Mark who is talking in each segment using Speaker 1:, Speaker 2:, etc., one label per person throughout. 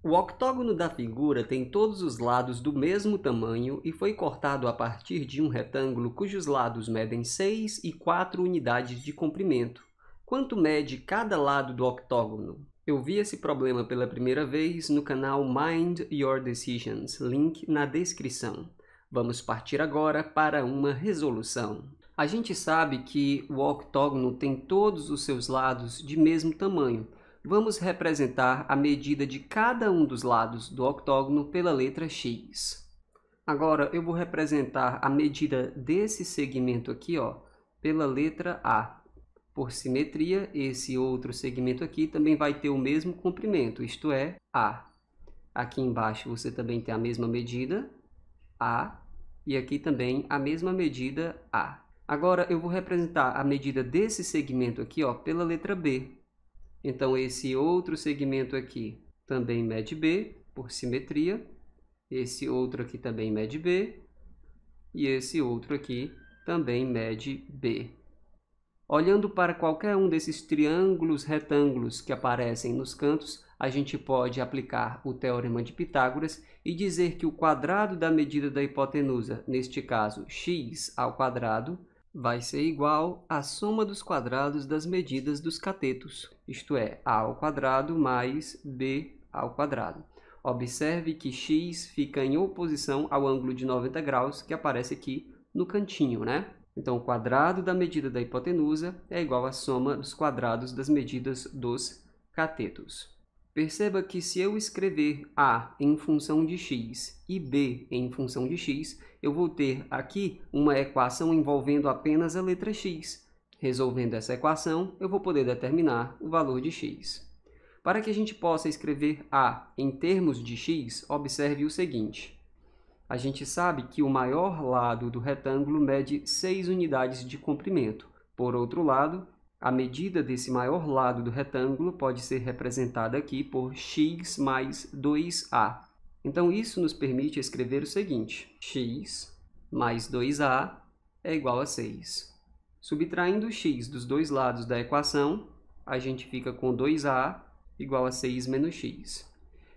Speaker 1: O octógono da figura tem todos os lados do mesmo tamanho e foi cortado a partir de um retângulo cujos lados medem 6 e 4 unidades de comprimento. Quanto mede cada lado do octógono? Eu vi esse problema pela primeira vez no canal Mind Your Decisions, link na descrição. Vamos partir agora para uma resolução. A gente sabe que o octógono tem todos os seus lados de mesmo tamanho, vamos representar a medida de cada um dos lados do octógono pela letra x. Agora, eu vou representar a medida desse segmento aqui, ó, pela letra A. Por simetria, esse outro segmento aqui também vai ter o mesmo comprimento, isto é, A. Aqui embaixo você também tem a mesma medida, A, e aqui também a mesma medida, A. Agora, eu vou representar a medida desse segmento aqui ó, pela letra B. Então, esse outro segmento aqui também mede B, por simetria. Esse outro aqui também mede B. E esse outro aqui também mede B. Olhando para qualquer um desses triângulos retângulos que aparecem nos cantos, a gente pode aplicar o Teorema de Pitágoras e dizer que o quadrado da medida da hipotenusa, neste caso x ao quadrado, vai ser igual à soma dos quadrados das medidas dos catetos, isto é, a ao quadrado mais b ao quadrado. Observe que x fica em oposição ao ângulo de 90 graus que aparece aqui no cantinho, né? Então, o quadrado da medida da hipotenusa é igual à soma dos quadrados das medidas dos catetos. Perceba que se eu escrever a em função de x e b em função de x, eu vou ter aqui uma equação envolvendo apenas a letra x. Resolvendo essa equação, eu vou poder determinar o valor de x. Para que a gente possa escrever a em termos de x, observe o seguinte. A gente sabe que o maior lado do retângulo mede 6 unidades de comprimento. Por outro lado, a medida desse maior lado do retângulo pode ser representada aqui por x mais 2a. Então, isso nos permite escrever o seguinte, x mais 2a é igual a 6. Subtraindo x dos dois lados da equação, a gente fica com 2a igual a 6 menos x.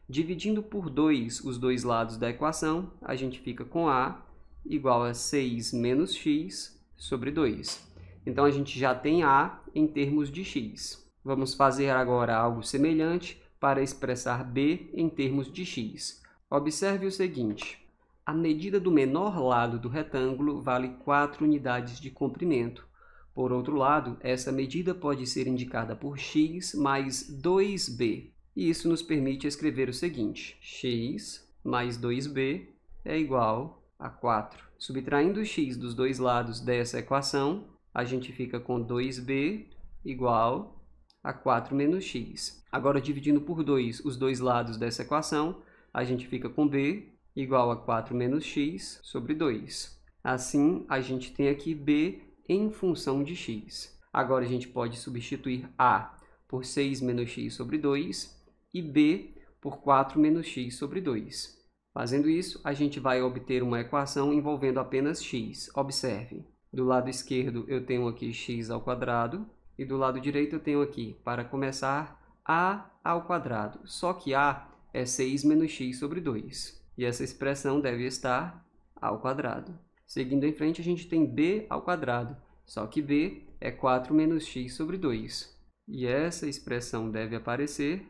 Speaker 1: Dividindo por 2 os dois lados da equação, a gente fica com a igual a 6 menos x sobre 2. Então, a gente já tem A em termos de x. Vamos fazer agora algo semelhante para expressar B em termos de x. Observe o seguinte. A medida do menor lado do retângulo vale 4 unidades de comprimento. Por outro lado, essa medida pode ser indicada por x mais 2b. E isso nos permite escrever o seguinte. x mais 2b é igual a 4. Subtraindo x dos dois lados dessa equação, a gente fica com 2b igual a 4 menos x. Agora, dividindo por 2 os dois lados dessa equação, a gente fica com b igual a 4 menos x sobre 2. Assim, a gente tem aqui b em função de x. Agora, a gente pode substituir a por 6 menos x sobre 2 e b por 4 menos x sobre 2. Fazendo isso, a gente vai obter uma equação envolvendo apenas x. Observe. Do lado esquerdo eu tenho aqui x ao quadrado e do lado direito eu tenho aqui, para começar, a ao quadrado. Só que a é 6 menos x sobre 2. E essa expressão deve estar ao quadrado. Seguindo em frente, a gente tem b ao quadrado. Só que b é 4 menos x sobre 2. E essa expressão deve aparecer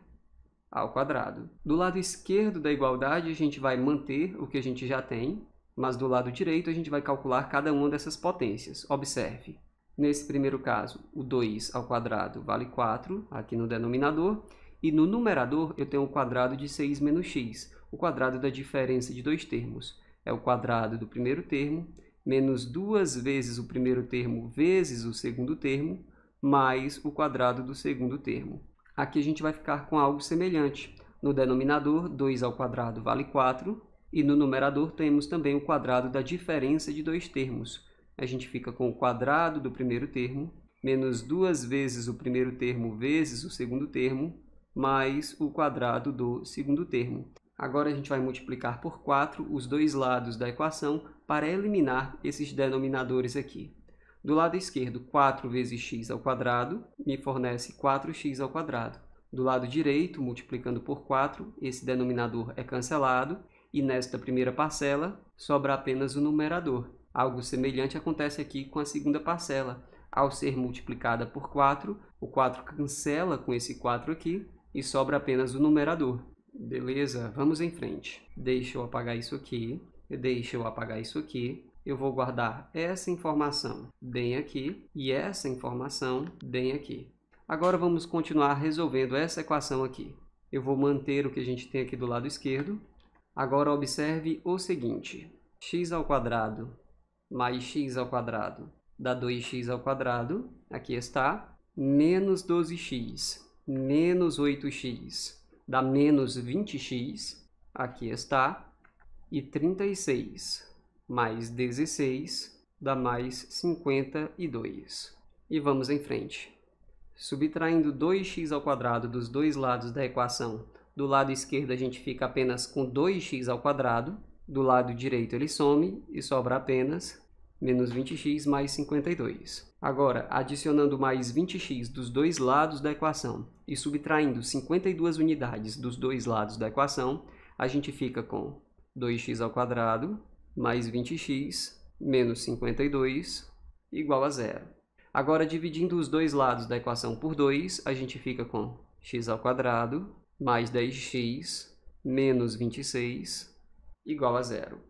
Speaker 1: ao quadrado. Do lado esquerdo da igualdade, a gente vai manter o que a gente já tem, mas do lado direito a gente vai calcular cada uma dessas potências. Observe. Nesse primeiro caso, o 2 ao quadrado vale 4, aqui no denominador, e no numerador eu tenho o quadrado de 6 menos x, o quadrado da diferença de dois termos. É o quadrado do primeiro termo, menos duas vezes o primeiro termo vezes o segundo termo, mais o quadrado do segundo termo. Aqui a gente vai ficar com algo semelhante. No denominador, 2 ao quadrado vale 4, e no numerador temos também o quadrado da diferença de dois termos. A gente fica com o quadrado do primeiro termo, menos duas vezes o primeiro termo vezes o segundo termo, mais o quadrado do segundo termo. Agora a gente vai multiplicar por 4 os dois lados da equação para eliminar esses denominadores aqui. Do lado esquerdo, 4 vezes x ao quadrado me fornece 4x ao quadrado. Do lado direito, multiplicando por 4, esse denominador é cancelado e nesta primeira parcela sobra apenas o numerador. Algo semelhante acontece aqui com a segunda parcela. Ao ser multiplicada por 4, o 4 cancela com esse 4 aqui e sobra apenas o numerador. Beleza, vamos em frente. Deixa eu apagar isso aqui, deixa eu apagar isso aqui. Eu vou guardar essa informação bem aqui e essa informação bem aqui. Agora vamos continuar resolvendo essa equação aqui. Eu vou manter o que a gente tem aqui do lado esquerdo. Agora observe o seguinte. x ao quadrado mais x ao quadrado dá 2x ao quadrado. Aqui está. Menos 12x menos 8x dá menos 20x. Aqui está. E 36 mais 16 dá mais 52. E vamos em frente. Subtraindo 2x ao quadrado dos dois lados da equação, do lado esquerdo a gente fica apenas com 2x ao quadrado, do lado direito ele some e sobra apenas menos 20x mais 52. Agora, adicionando mais 20x dos dois lados da equação e subtraindo 52 unidades dos dois lados da equação, a gente fica com 2x ao quadrado mais 20x menos 52 igual a zero. Agora, dividindo os dois lados da equação por 2, a gente fica com x ao quadrado mais 10x menos 26 igual a zero.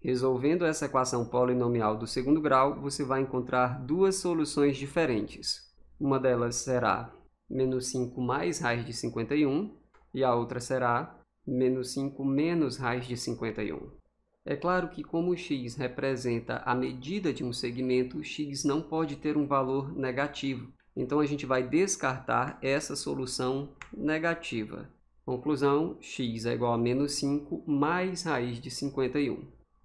Speaker 1: Resolvendo essa equação polinomial do segundo grau, você vai encontrar duas soluções diferentes. Uma delas será menos 5 mais raiz de 51 e a outra será menos 5 menos raiz de 51. É claro que como x representa a medida de um segmento, x não pode ter um valor negativo. Então a gente vai descartar essa solução negativa. Conclusão, x é igual a menos 5 mais raiz de 51.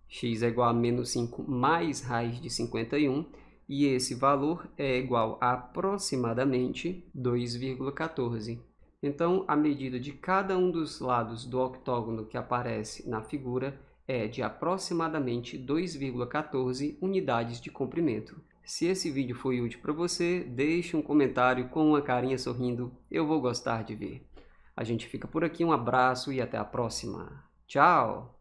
Speaker 1: x é igual a menos 5 mais raiz de 51 e esse valor é igual a aproximadamente 2,14. Então, a medida de cada um dos lados do octógono que aparece na figura é de aproximadamente 2,14 unidades de comprimento. Se esse vídeo foi útil para você, deixe um comentário com uma carinha sorrindo, eu vou gostar de ver. A gente fica por aqui, um abraço e até a próxima. Tchau!